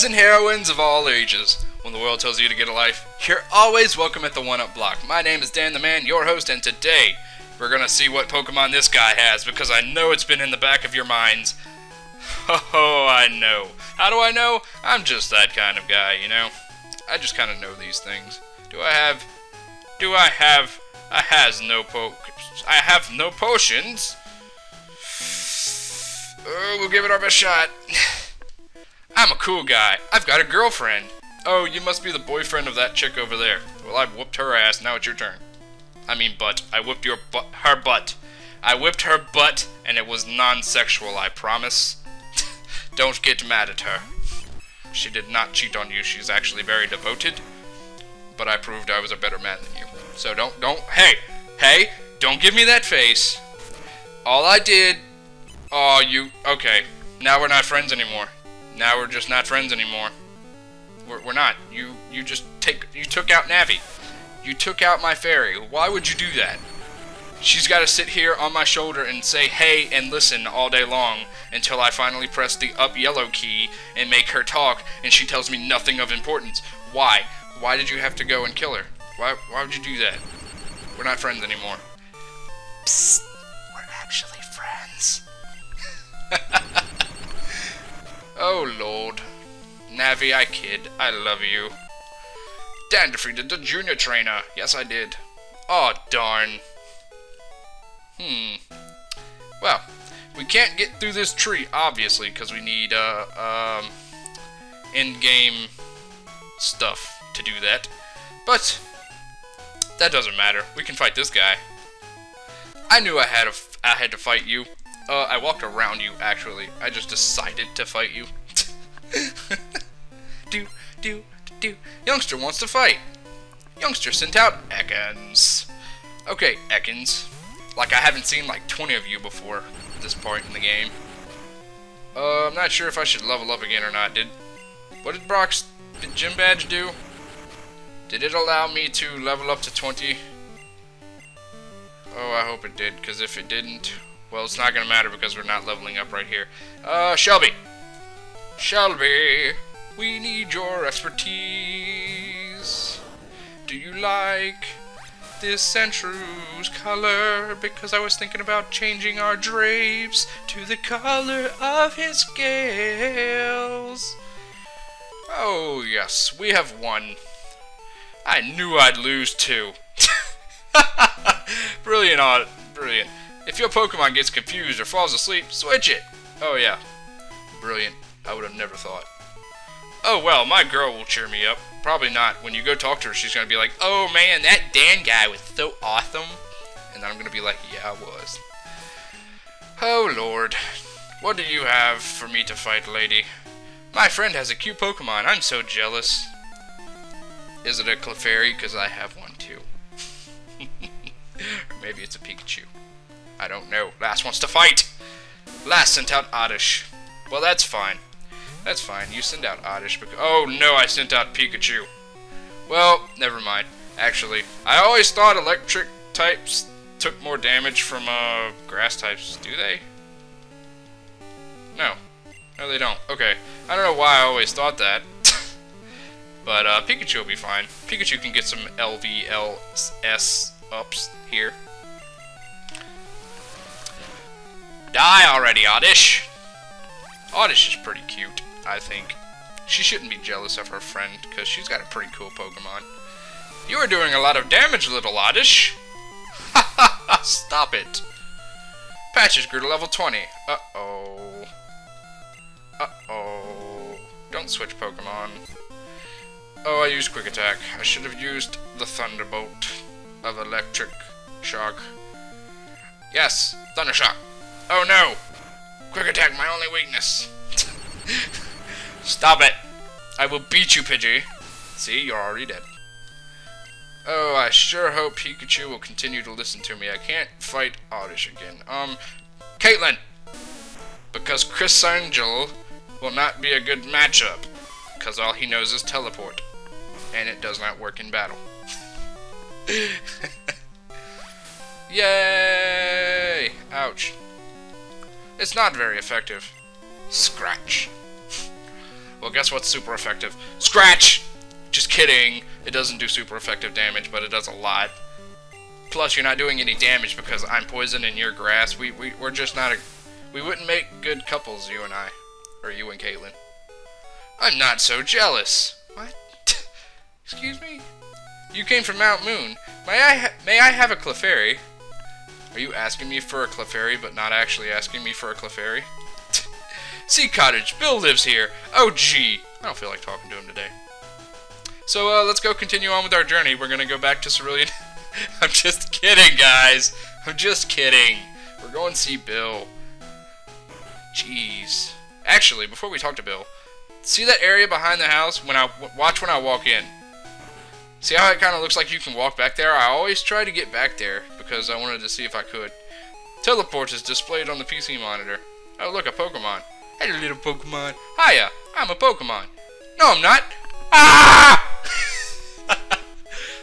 Heroes and heroines of all ages. When the world tells you to get a life, you're always welcome at the One Up Block. My name is Dan the Man, your host, and today we're gonna see what Pokemon this guy has because I know it's been in the back of your minds. Oh, I know. How do I know? I'm just that kind of guy, you know? I just kind of know these things. Do I have... Do I have... I has no po... I have no potions. Oh, we'll give it our best shot. I'm a cool guy. I've got a girlfriend. Oh, you must be the boyfriend of that chick over there. Well, I whooped her ass. Now it's your turn. I mean butt. I whipped your butt. Her butt. I whipped her butt, and it was non-sexual, I promise. Don't get mad at her. She did not cheat on you. She's actually very devoted. But I proved I was a better man than you. So don't, don't, hey, hey, don't give me that face. All I did, oh, you, okay. Now we're not friends anymore. Now we're just not friends anymore. We're, we're not. You, you just take, you took out Navi. You took out my fairy. Why would you do that? She's got to sit here on my shoulder and say hey and listen all day long until I finally press the up yellow key and make her talk and she tells me nothing of importance. Why? Why did you have to go and kill her? Why, why would you do that? We're not friends anymore. Psst. We're actually friends. oh, Lord. Navi, I kid. I love you. Dan defeated the junior trainer. Yes, I did. Oh, darn. Hmm. Well, we can't get through this tree, obviously, because we need, uh, um, in-game stuff to do that. But, that doesn't matter. We can fight this guy. I knew I had, a, I had to fight you. Uh, I walked around you, actually. I just decided to fight you. do, do, do. Youngster wants to fight. Youngster sent out Ekans. Okay, Ekans. Like, I haven't seen like 20 of you before at this point in the game. Uh, I'm not sure if I should level up again or not. Did What did Brock's gym badge do? Did it allow me to level up to 20? Oh, I hope it did, because if it didn't, well, it's not going to matter because we're not leveling up right here. Uh, Shelby. Shelby, we need your expertise. Do you like this Sandshrews color? Because I was thinking about changing our drapes to the color of his scales. Oh, yes, we have won. I knew I'd lose two. brilliant, odd, brilliant. If your Pokemon gets confused or falls asleep, switch it. Oh yeah, brilliant. I would have never thought. Oh well, my girl will cheer me up. Probably not. When you go talk to her, she's gonna be like, "Oh man, that Dan guy was so awesome," and then I'm gonna be like, "Yeah, I was." Oh lord, what do you have for me to fight, lady? My friend has a cute Pokemon. I'm so jealous. Is it a Clefairy? Because I have one too. or maybe it's a Pikachu. I don't know. Lass wants to fight! Lass sent out Oddish. Well, that's fine. That's fine. You send out Oddish because... Oh, no, I sent out Pikachu. Well, never mind. Actually, I always thought electric types took more damage from uh, grass types. Do they? No. No, they don't. Okay. I don't know why I always thought that. but uh, Pikachu will be fine. Pikachu can get some LVLS ups here. Die already, Oddish! Oddish is pretty cute, I think. She shouldn't be jealous of her friend, because she's got a pretty cool Pokemon. You are doing a lot of damage, little Oddish! Ha ha ha! Stop it! Patches grew to level 20. Uh-oh. Uh-oh. Don't switch Pokemon. Oh, I used Quick Attack. I should have used the Thunderbolt of Electric Shock. Yes, Thunder Shock. Oh no! Quick attack, my only weakness. Stop it! I will beat you, Pidgey. See, you're already dead. Oh, I sure hope Pikachu will continue to listen to me. I can't fight Oddish again. Um, Caitlin! Because Criss Angel will not be a good matchup. Because all he knows is teleport. And it does not work in battle. Yay! Ouch. It's not very effective. Scratch. Well, guess what's super effective? Scratch! Just kidding. It doesn't do super effective damage, but it does a lot. Plus, you're not doing any damage because I'm poison and you're grass. We, we, we're just not a... We wouldn't make good couples, you and I. Or you and Caitlin. I'm not so jealous. What? Excuse me? You came from Mount Moon. May I may I have a Clefairy? Are you asking me for a Clefairy, but not actually asking me for a Clefairy? Sea Cottage. Bill lives here. Oh, gee. I don't feel like talking to him today. So, uh, let's go continue on with our journey. We're gonna go back to Cerulean. I'm just kidding, guys. I'm just kidding. We're going to see Bill. Jeez. Actually, before we talk to Bill, see that area behind the house? When I watch when I walk in. See how it kind of looks like you can walk back there? I always try to get back there because I wanted to see if I could. Teleport is displayed on the PC monitor. Oh, look, a Pokemon. Hey, little Pokemon. Hiya, I'm a Pokemon. No, I'm not. Ah!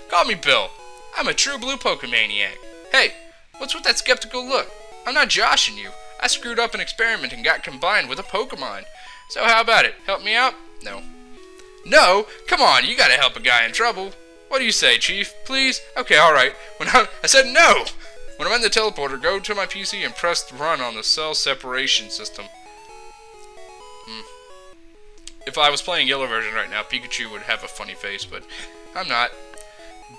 Call me Bill. I'm a true blue Pokemaniac. Hey, what's with that skeptical look? I'm not joshing you. I screwed up an experiment and got combined with a Pokemon. So how about it? Help me out? No. No? Come on, you gotta help a guy in trouble. What do you say, Chief? Please? Okay, alright. When I, I said no! When I'm in the teleporter, go to my PC and press run on the cell separation system. Hmm. If I was playing yellow version right now, Pikachu would have a funny face, but I'm not.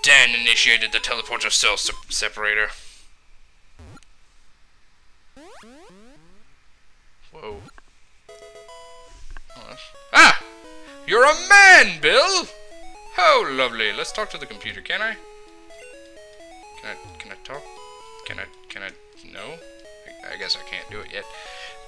Dan initiated the teleporter cell se separator. Whoa. Ah! You're a man, Bill! Oh, lovely. Let's talk to the computer, can I? Can I, can I talk? Can I, can I, no? I, I guess I can't do it yet.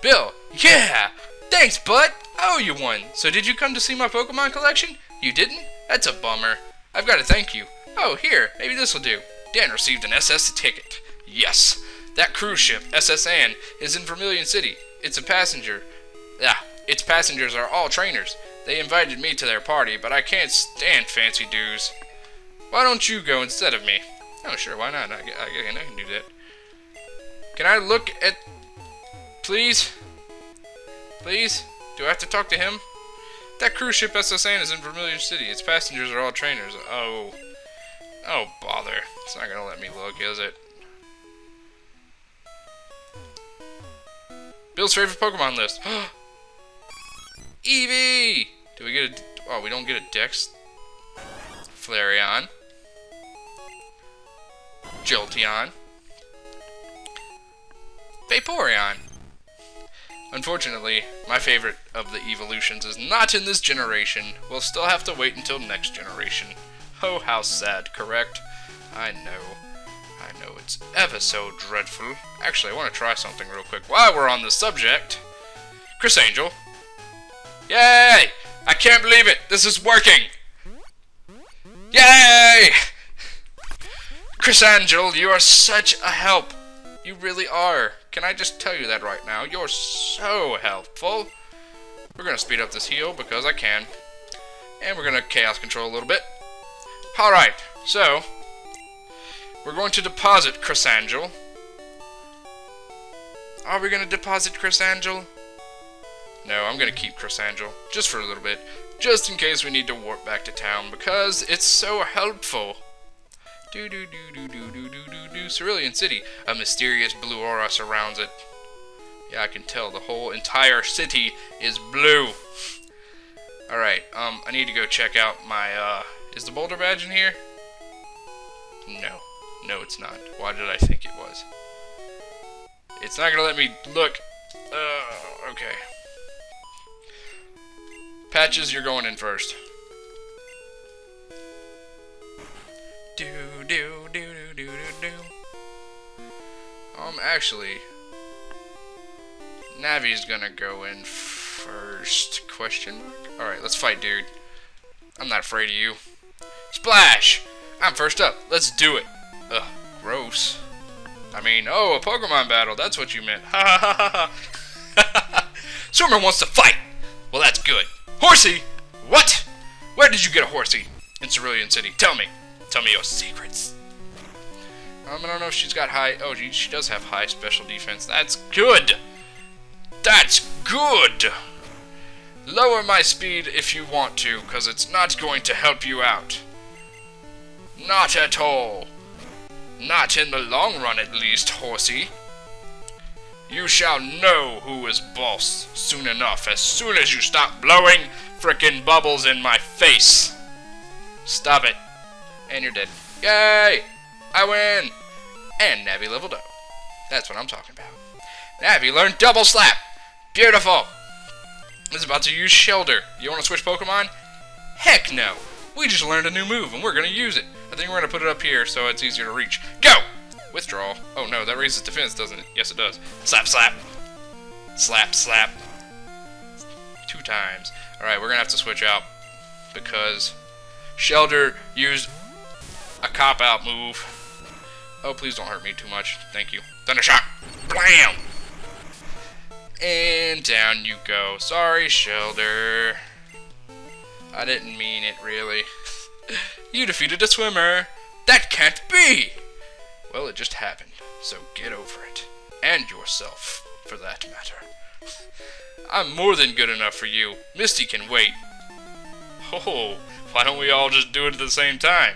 Bill, yeah! Thanks, bud! I owe you one. So did you come to see my Pokemon collection? You didn't? That's a bummer. I've got to thank you. Oh, here, maybe this will do. Dan received an SS ticket. Yes. That cruise ship, SS Anne, is in Vermilion City. It's a passenger. Ah, its passengers are all trainers. They invited me to their party, but I can't stand fancy dues. Why don't you go instead of me? Oh, sure, why not? I, I, I can do that. Can I look at... Please? Please? Do I have to talk to him? That cruise ship SS Anne is in Vermilion City. Its passengers are all trainers. Oh. Oh, bother. It's not gonna let me look, is it? Bill's favorite Pokemon list. Oh, Eevee! Do we get a... Oh, we don't get a Dex. Flareon. Jolteon. Vaporeon. Unfortunately, my favorite of the evolutions is not in this generation. We'll still have to wait until next generation. Oh, how sad, correct? I know. I know it's ever so dreadful. Actually, I want to try something real quick while we're on the subject. Criss Angel, Yay! I can't believe it! This is working! Yay! Criss Angel, you are such a help! You really are. Can I just tell you that right now? You're so helpful. We're gonna speed up this heal because I can. And we're gonna chaos control a little bit. Alright, so we're going to deposit Criss Angel. Are we gonna deposit Criss Angel? No, I'm gonna keep Criss Angel, just for a little bit, just in case we need to warp back to town, because it's so helpful. Do do do do do do do do do. Cerulean City. A mysterious blue aura surrounds it. Yeah, I can tell the whole entire city is blue. Alright, um, I need to go check out my, uh, is the boulder badge in here? No. No, it's not. Why did I think it was? It's not gonna let me look. Uh, okay. Patches, you're going in first. Do do do do do do. Um, actually, Navi's gonna go in first. Question mark. All right, let's fight, dude. I'm not afraid of you. Splash! I'm first up. Let's do it. Ugh, gross. I mean, oh, a Pokemon battle. That's what you meant. Ha ha ha ha. Swimmer wants to fight. Well, that's good. Horsey! What? Where did you get a horsey? In Cerulean City. Tell me. Tell me your secrets. Um, I don't know if she's got high... Oh, she, she does have high special defense. That's good. That's good. Lower my speed if you want to, because it's not going to help you out. Not at all. Not in the long run, at least, horsey. You shall know who is boss soon enough, as soon as you stop blowing frickin' bubbles in my face. Stop it. And you're dead. Yay! I win! And Navi leveled up. That's what I'm talking about. Navi learned double slap! Beautiful! Is about to use Shellder. You want to switch Pokemon? Heck no! We just learned a new move and we're going to use it. I think we're going to put it up here so it's easier to reach. Go! Withdraw. Oh no, that raises defense, doesn't it? Yes, it does. Slap, slap. Slap, slap. Two times. Alright, we're to have to switch out because Shellder used a cop-out move. Oh, please don't hurt me too much. Thank you. Thunder Shock! Blam! And down you go. Sorry, Shellder. I didn't mean it, really. you defeated a swimmer. That can't be! Well, it just happened, so get over it. And yourself, for that matter. I'm more than good enough for you. Misty can wait. Oh, why don't we all just do it at the same time?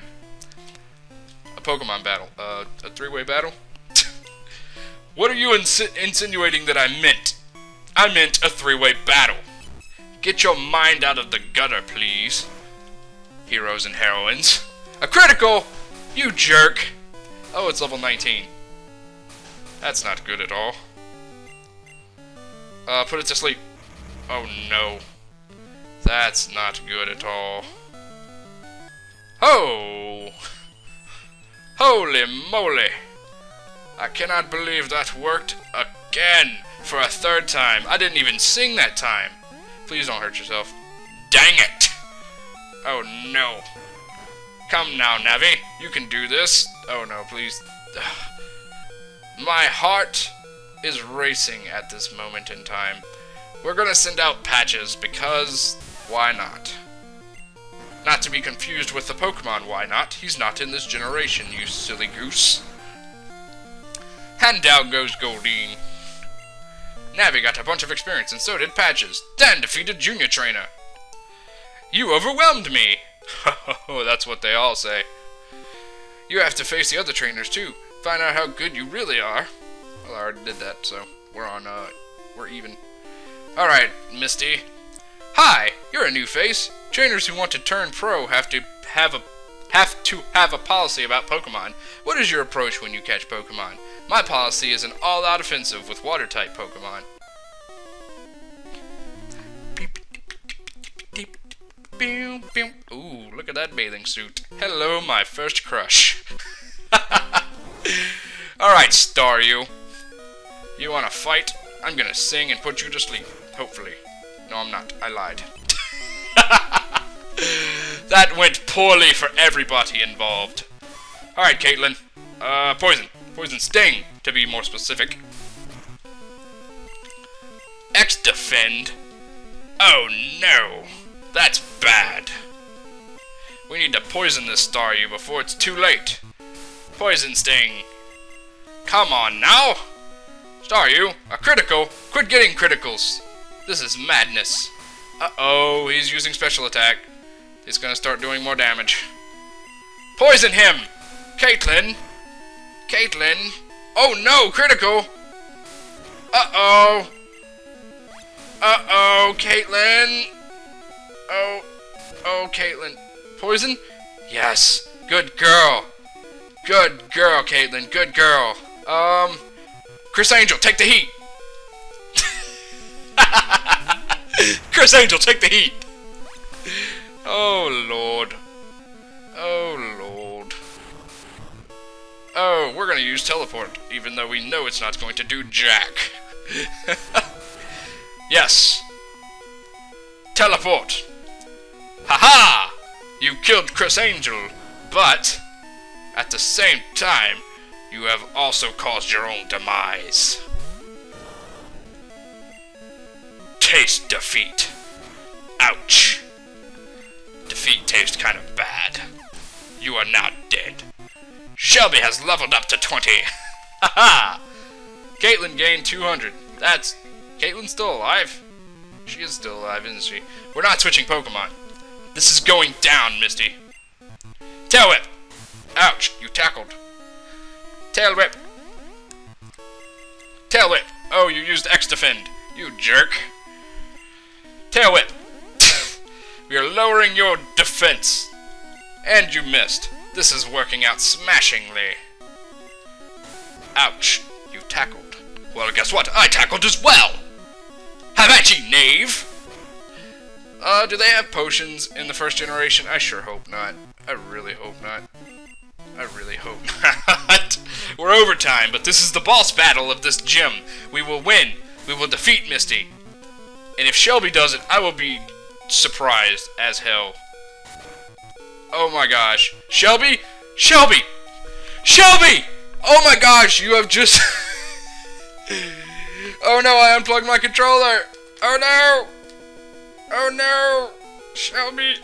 A Pokemon battle. Uh, a three-way battle? what are you insi insinuating that I meant? I meant a three-way battle. Get your mind out of the gutter, please. Heroes and heroines. A critical! You jerk! Oh, it's level 19. That's not good at all. Uh, put it to sleep. Oh no. That's not good at all. Ho! Holy moly! I cannot believe that worked again for a third time. I didn't even sing that time. Please don't hurt yourself. Dang it! Oh no. Come now, Navi. You can do this. Oh no, please. My heart is racing at this moment in time. We're gonna send out patches because why not? Not to be confused with the Pokemon Wynaut. He's not in this generation, you silly goose. And down goes Goldeen. Navi got a bunch of experience, and so did Patches. Dan defeated Junior Trainer. You overwhelmed me! Oh, that's what they all say. You have to face the other trainers, too. Find out how good you really are. Well, I already did that, so we're on, uh, we're even. Alright, Misty. Hi, you're a new face. Trainers who want to turn pro have to have a have to have a policy about Pokemon. What is your approach when you catch Pokemon? My policy is an all-out offensive with water-type Pokemon. Look at that bathing suit. Hello, my first crush. Alright, star You You wanna fight? I'm gonna sing and put you to sleep. Hopefully. No, I'm not. I lied. that went poorly for everybody involved. Alright, Caitlin. Uh, poison. Poison sting, to be more specific. X-Defend? Oh no. That's bad. We need to poison this Staryu before it's too late. Poison Sting. Come on now! Staryu, a critical? Quit getting criticals. This is madness. Uh-oh, he's using special attack. He's gonna start doing more damage. Poison him! Caitlin! Caitlin! Oh no, critical! Uh-oh! Uh-oh, Caitlin! Oh, oh, Caitlin. Poison? Yes. Good girl. Good girl, Caitlin. Good girl. Um, Criss Angel, take the heat. Criss Angel, take the heat. Oh, Lord. Oh, Lord. Oh, we're gonna use teleport, even though we know it's not going to do jack. yes. Teleport. Haha! You killed Criss Angel, but at the same time, you have also caused your own demise. Taste defeat. Ouch. Defeat tastes kind of bad. You are now dead. Shelby has leveled up to 20. Haha! Caitlin gained 200. That's... Caitlin's still alive? She is still alive, isn't she? We're not switching Pokemon. This is going down, Misty. Tail Whip! Ouch, you tackled. Tail Whip! Tail Whip! Oh, you used X-Defend. You jerk. Tail Whip! we are lowering your defense. And you missed. This is working out smashingly. Ouch, you tackled. Well, guess what? I tackled as well! Have at ye, knave! Uh, do they have potions in the first generation? I sure hope not. I really hope not. I really hope not. We're overtime, but this is the boss battle of this gym. We will win. We will defeat Misty. And if Shelby does it, I will be surprised as hell. Oh my gosh. Shelby? Shelby! Shelby! Oh my gosh, you have just... oh no, I unplugged my controller! Oh no! Oh no! Shelby!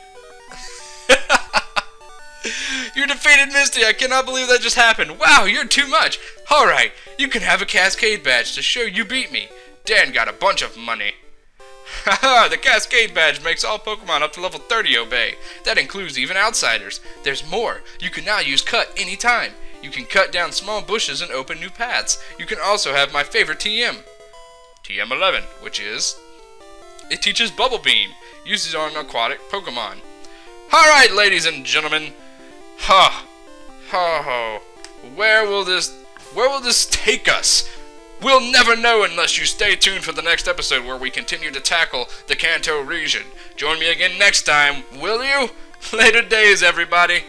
you defeated Misty! I cannot believe that just happened! Wow, you're too much! Alright, you can have a Cascade badge to show you beat me. Dan got a bunch of money. Haha, the Cascade badge makes all Pokemon up to level 30 obey. That includes even outsiders. There's more. You can now use Cut anytime. You can cut down small bushes and open new paths. You can also have my favorite TM. TM11, which is... It teaches Bubble Beam. Uses on aquatic Pokemon. Alright, ladies and gentlemen. Ha. Ha ho. Where will this... Where will this take us? We'll never know unless you stay tuned for the next episode where we continue to tackle the Kanto region. Join me again next time, will you? Later days, everybody.